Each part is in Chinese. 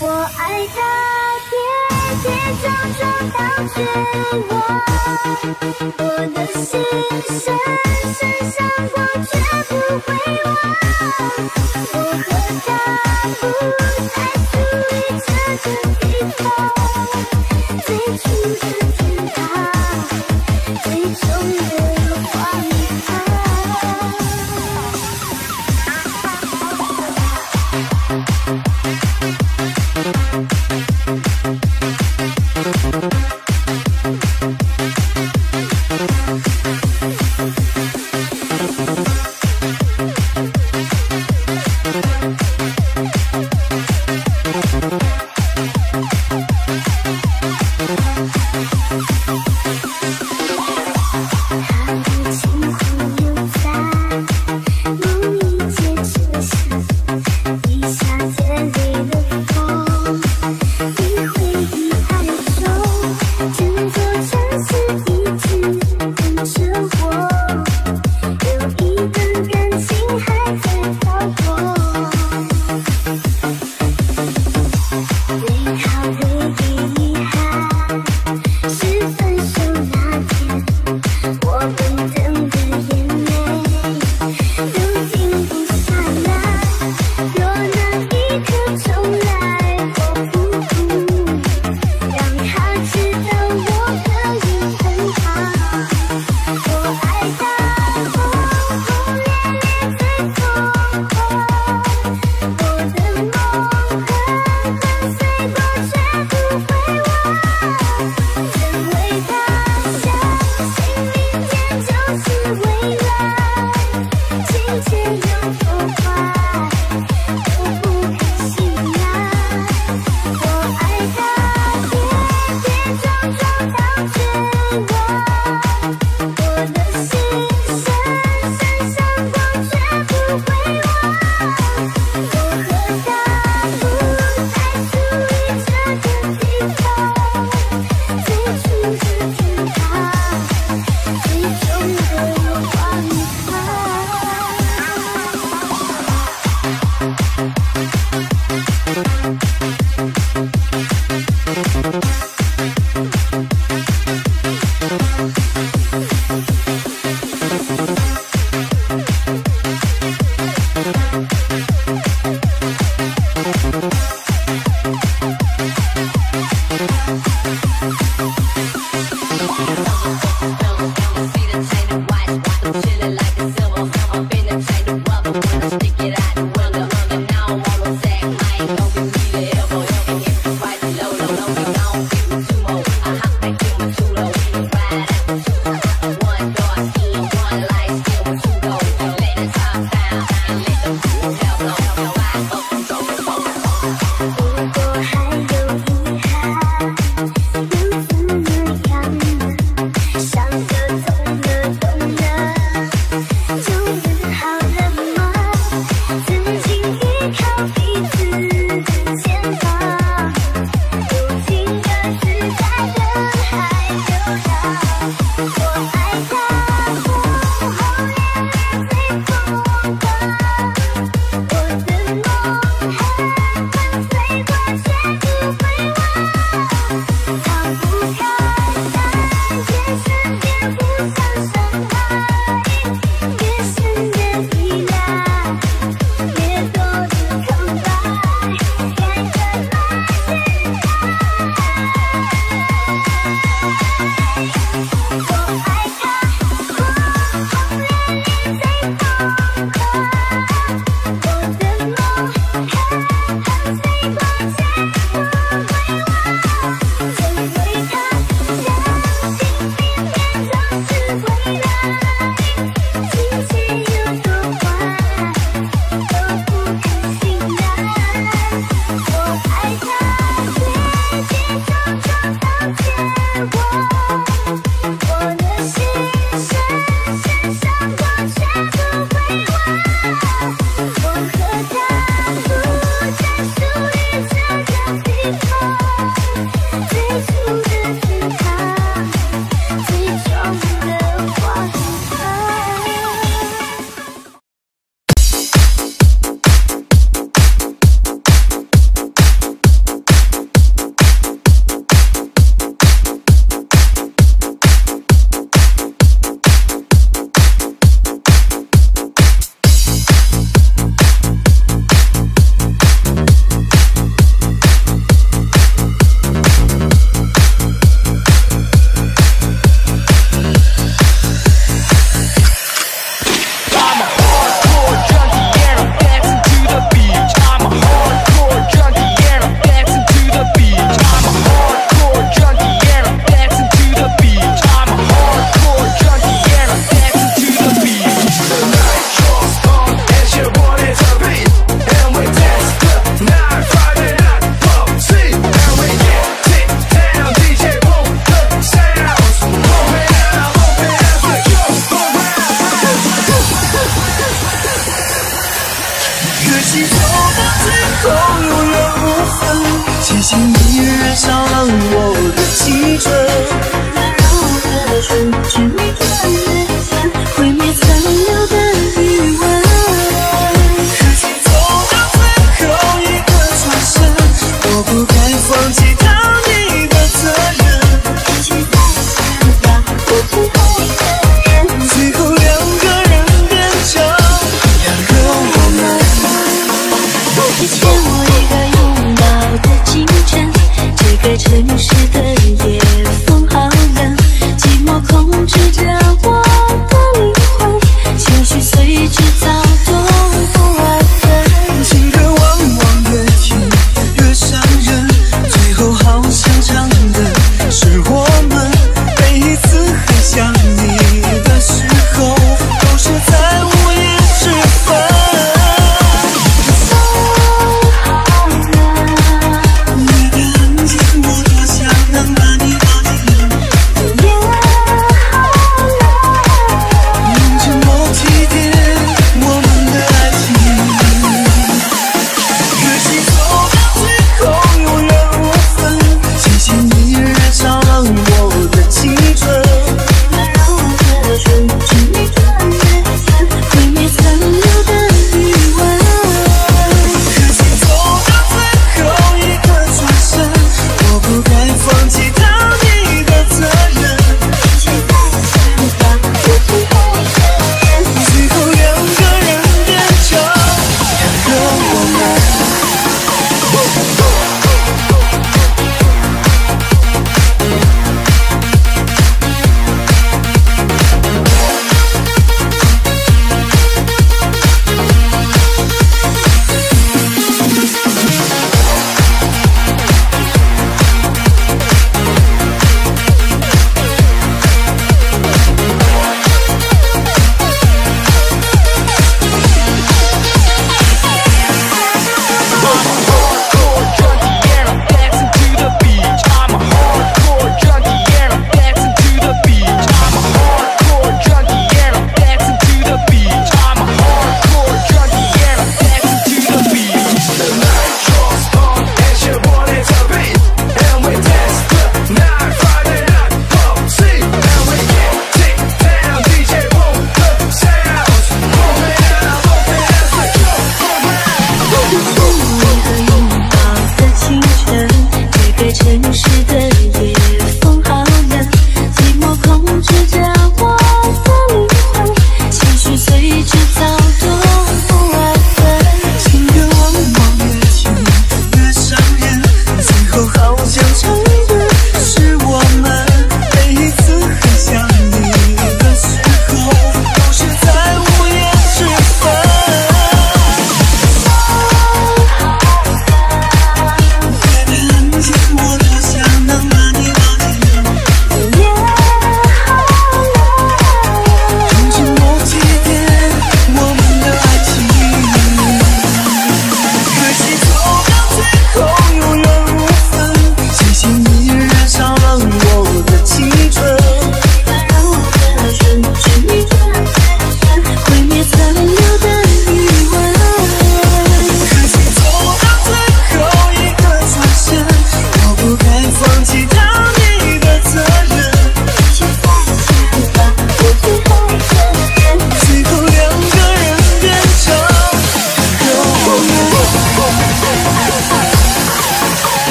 我爱他跌跌撞撞，都是我。我的心深深伤过，却不会忘。我何尝不在努力，竭尽地考？最初的天堂，最终的荒唐。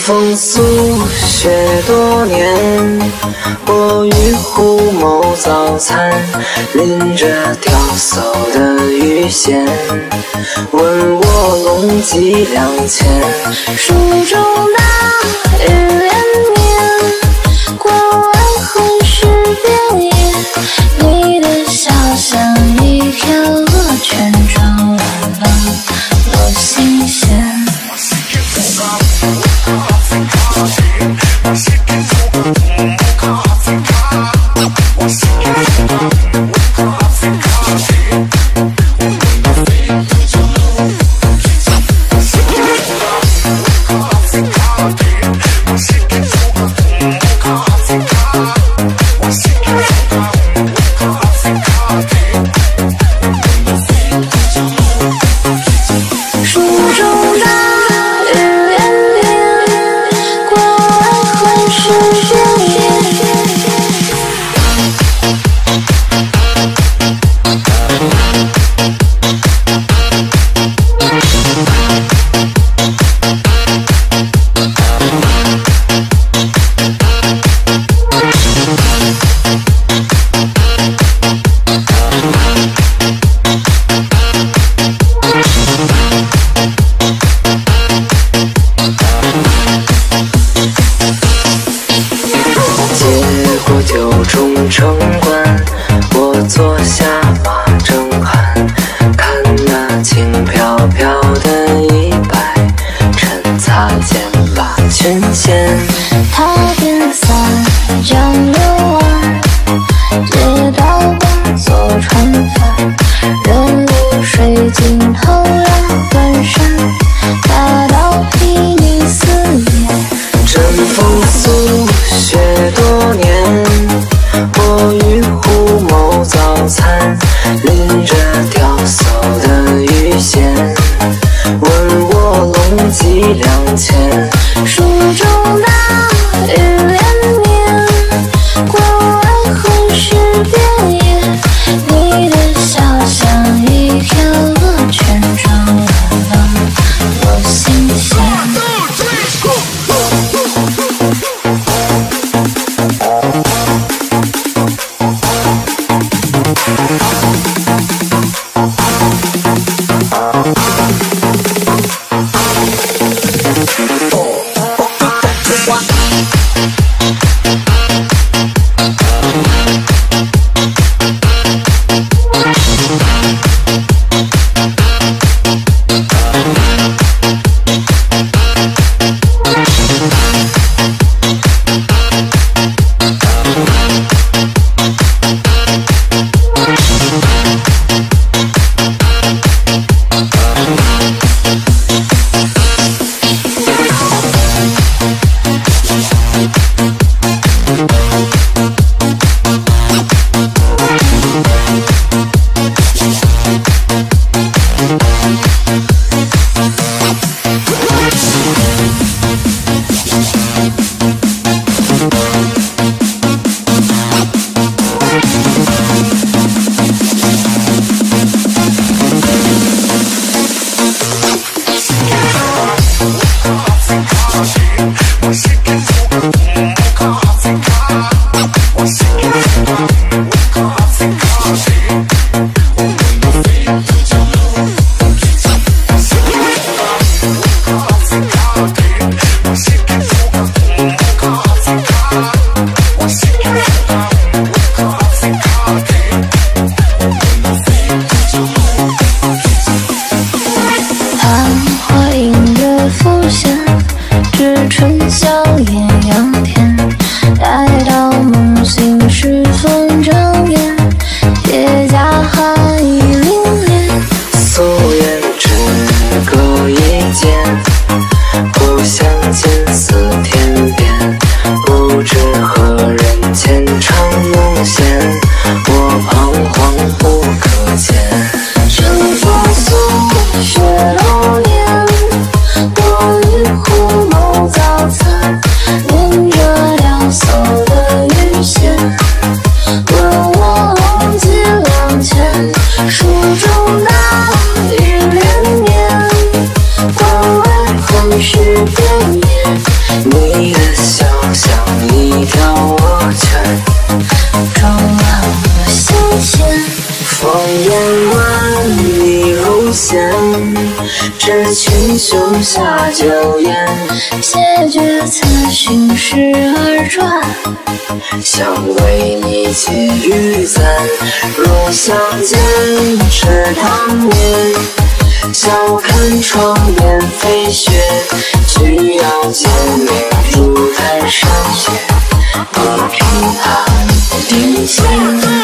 风诉雪多年我与虎谋早餐拎着钓叟的鱼弦问卧龙几两钱蜀中大雨连绵关外横尸遍野你的笑像相见池塘边，笑看窗边飞雪，只要见你住在山间，不平安，定下。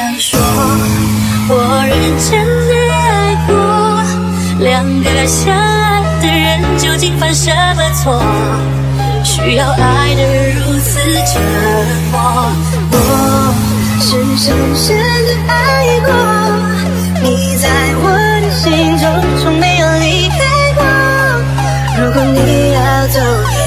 想说我认真地爱过两个相爱的人究竟犯什么错？需要爱得如此折磨我是深深的爱过你在我的心中从没有离开过。如果你要走。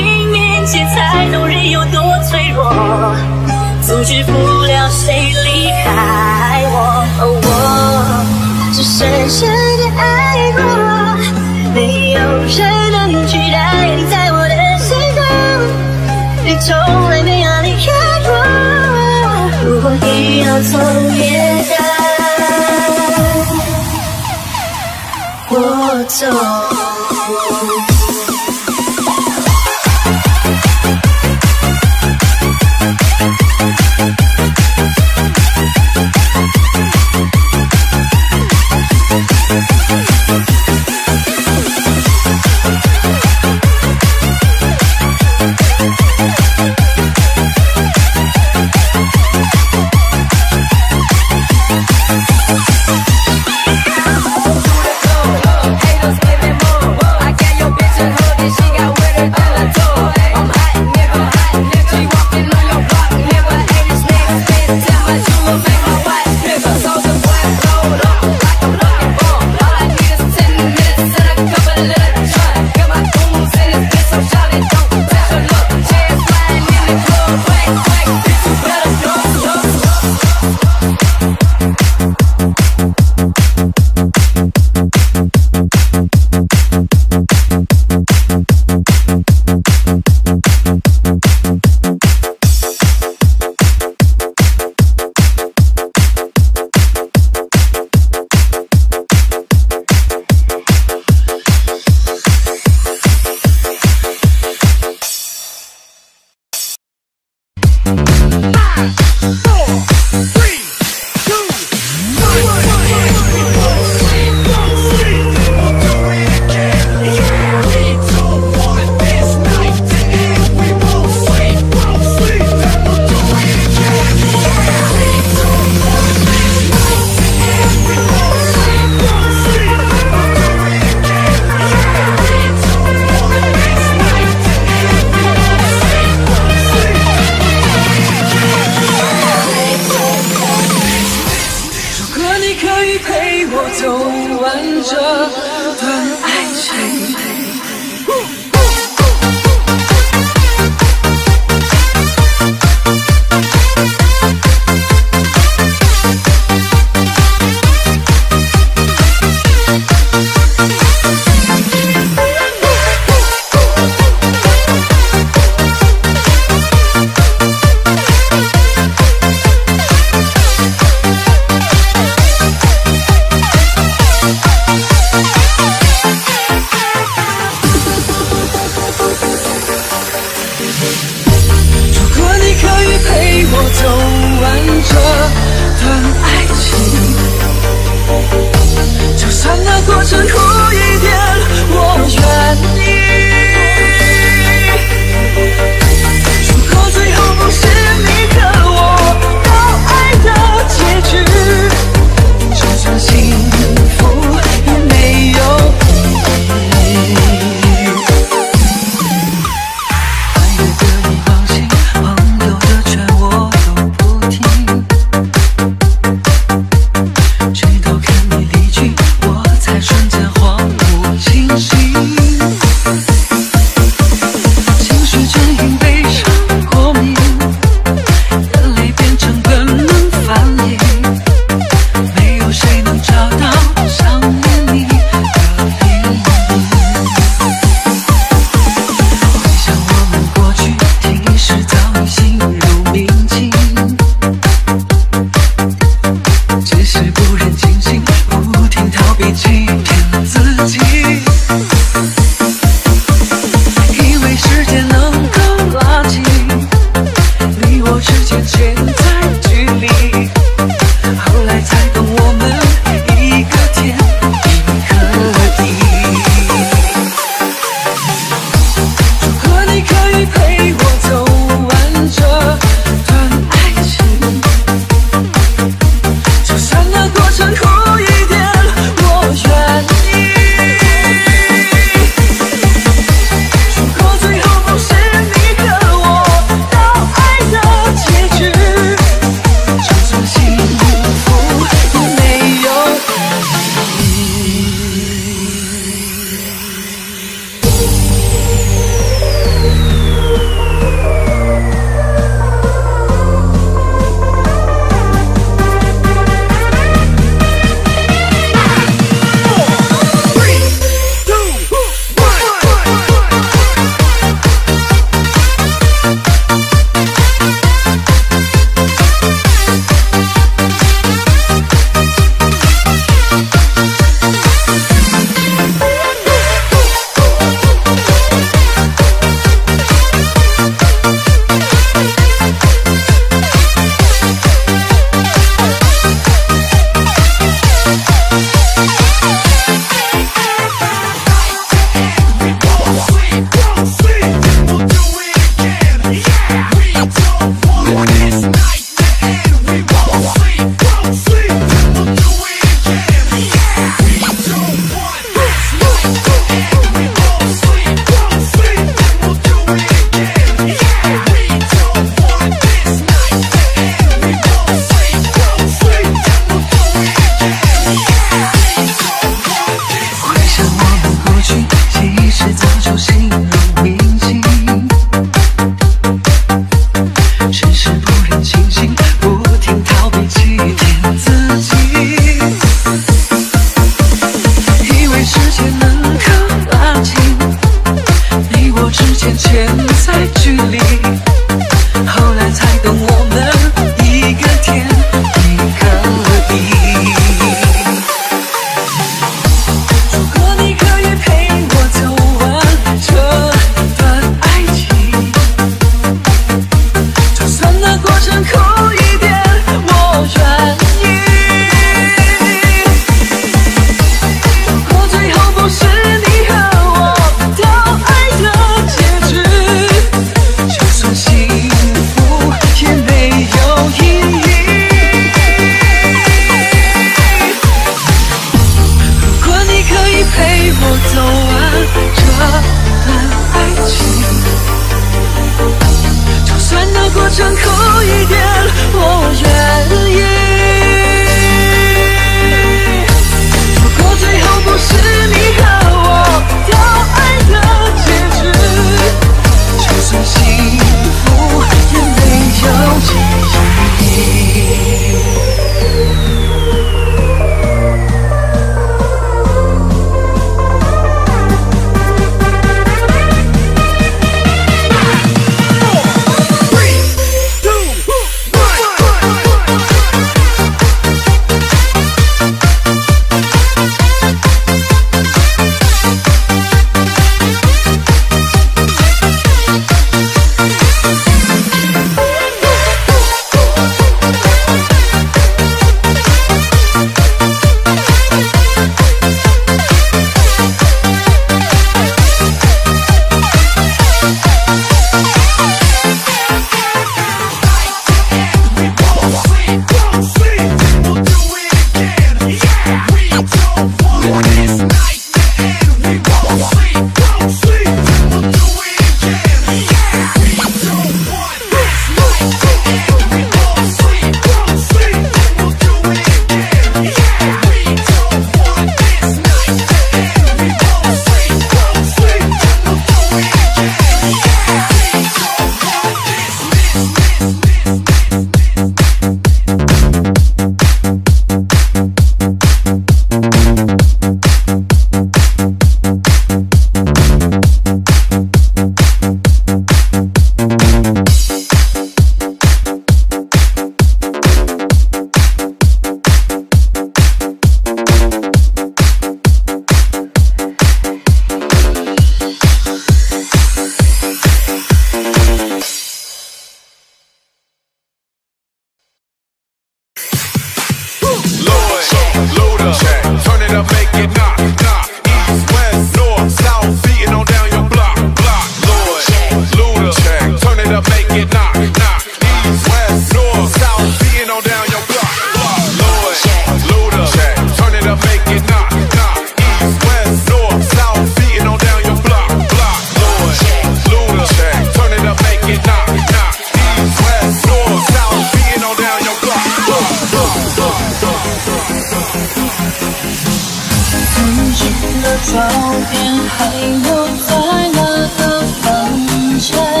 曾经的照片还留在那个房间。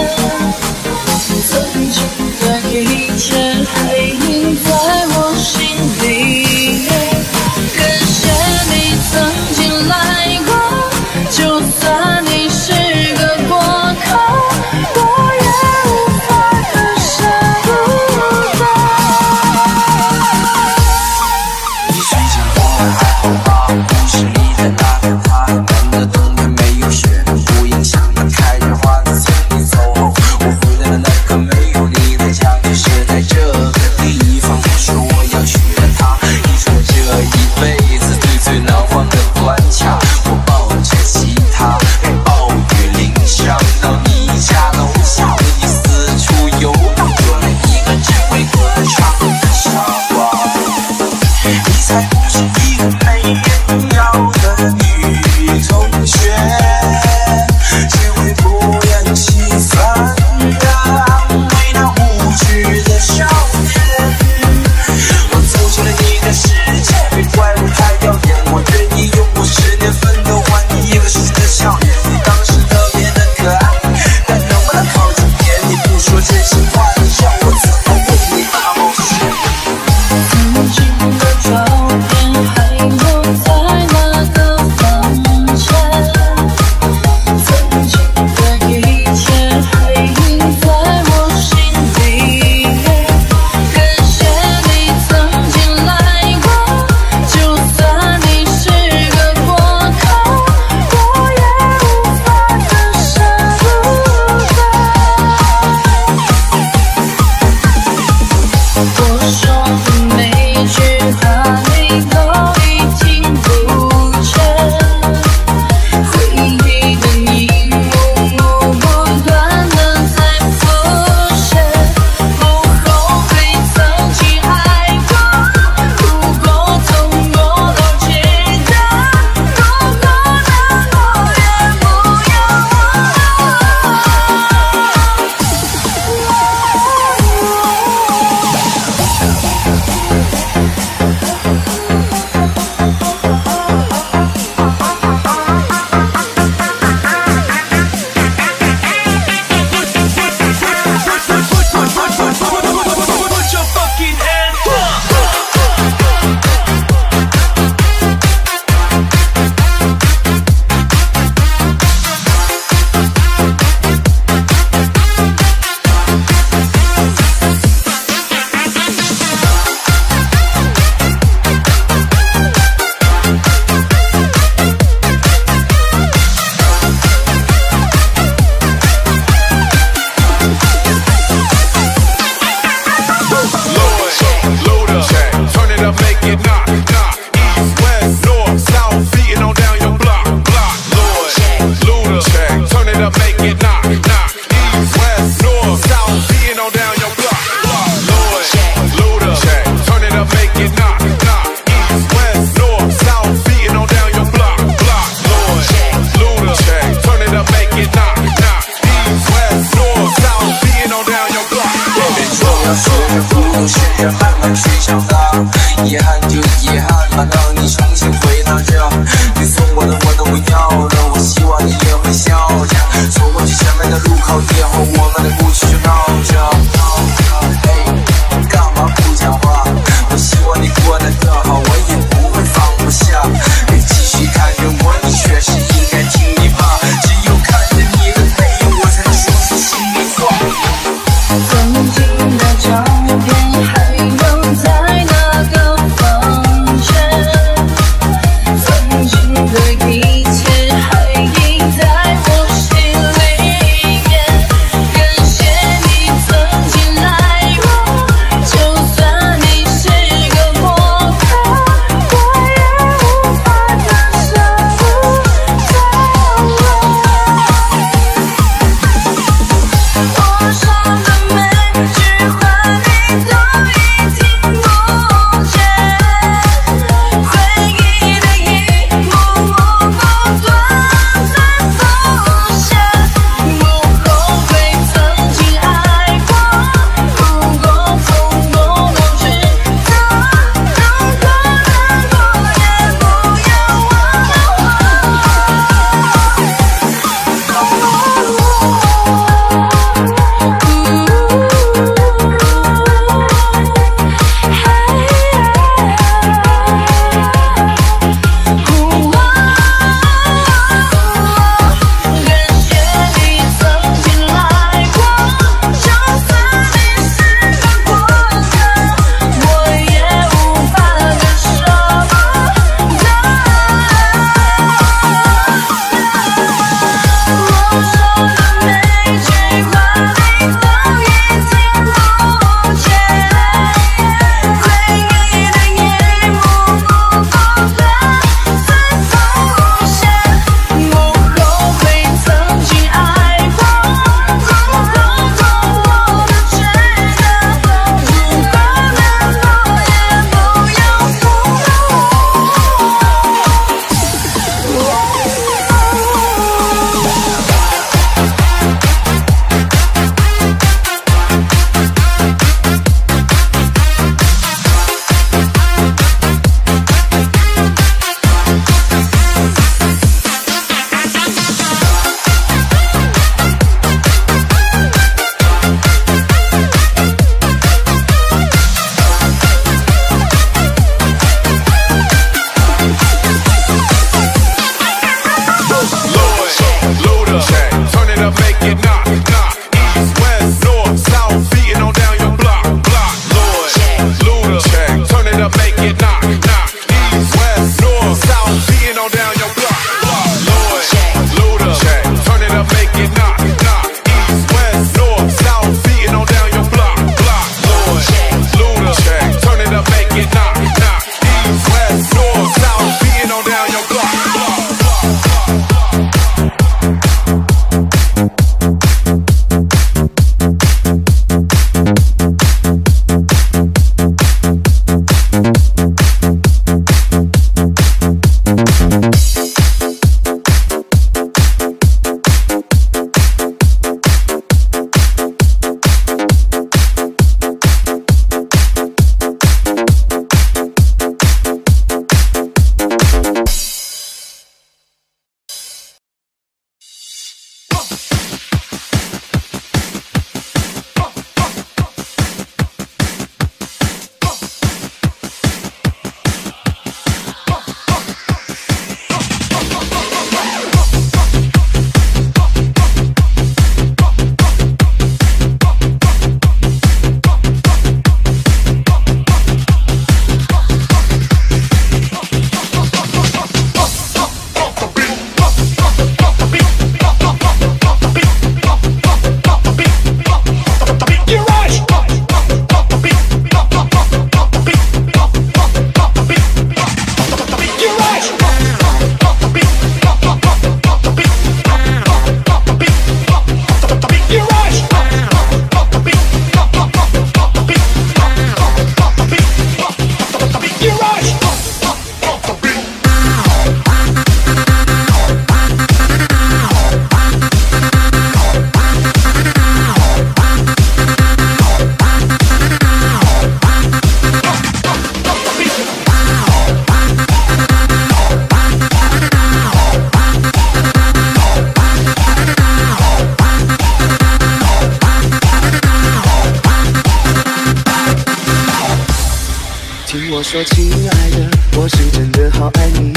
说，亲爱的，我是真的好爱你，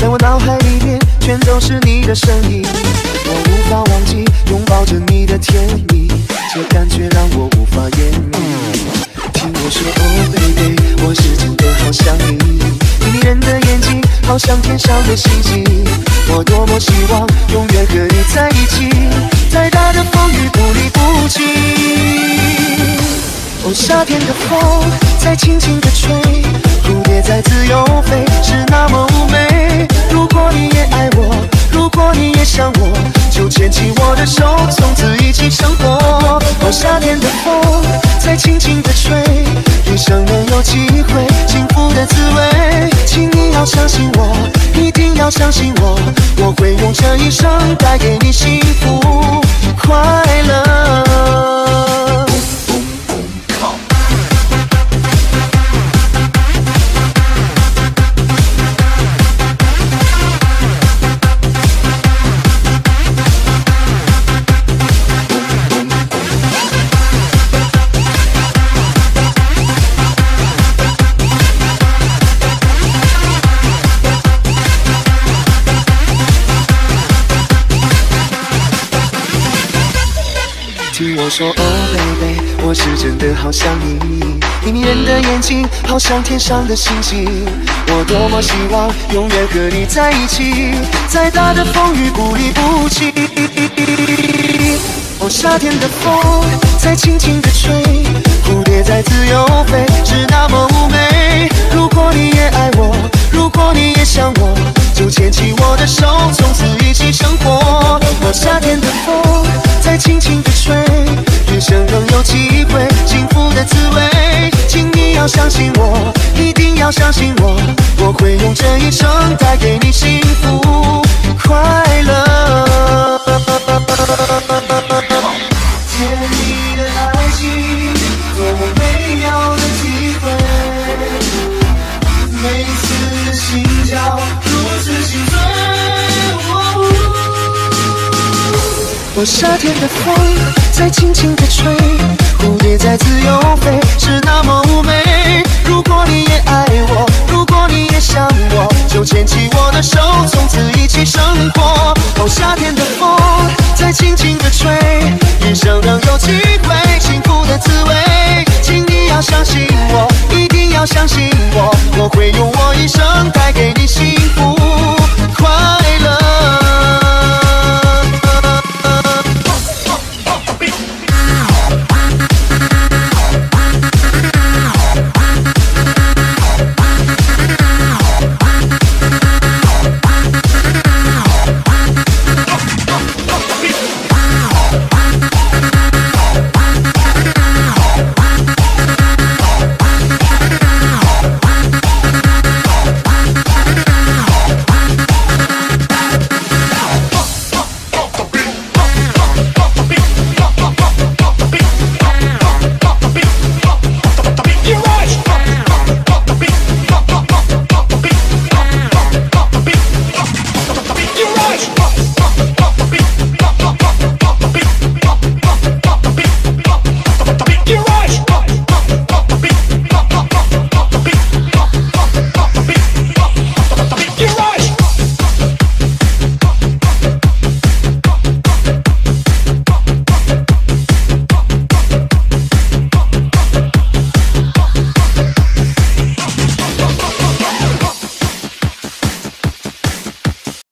在我脑海里面全都是你的声音，我无法忘记拥抱着你的甜蜜，这感觉让我无法言喻。听我说，Oh baby，我是真的好想你，迷人的眼睛好像天上的星星，我多么希望永远和你在一起，再大的风雨不离不弃。哦，夏天的风在轻轻地吹，别再自由飞，是那么妩媚。如果你也爱我，如果你也想我，就牵起我的手，从此一起生活。哦，夏天的风在轻轻地吹，一生能有机会，幸福的滋味，请你要相信我，一定要相信我，我会用这一生带给你幸福快乐。好像天上的星星，我多么希望永远和你在一起，再大的风雨不离不弃。哦，夏天的风在轻轻地吹，蝴蝶在自由飞，是那么妩媚。如果你也爱我，如果你也想我，就牵起我的手，从此一起生活。哦，夏天的风在轻轻地吹，余生仍有机会，要相信我，一定要相信我，我会用这一生带给你幸福快乐。甜蜜的爱情，多么美妙的体会，每次的心跳如此兴奋。哦，夏天的风在轻轻地吹，蝴蝶在自由飞，是那么牵起我的手，从此一起生活。哦，夏天的风在轻轻地吹，人生能有机会，幸福的滋味，请你要相信我，一定要相信我，我会用我一生带给你幸福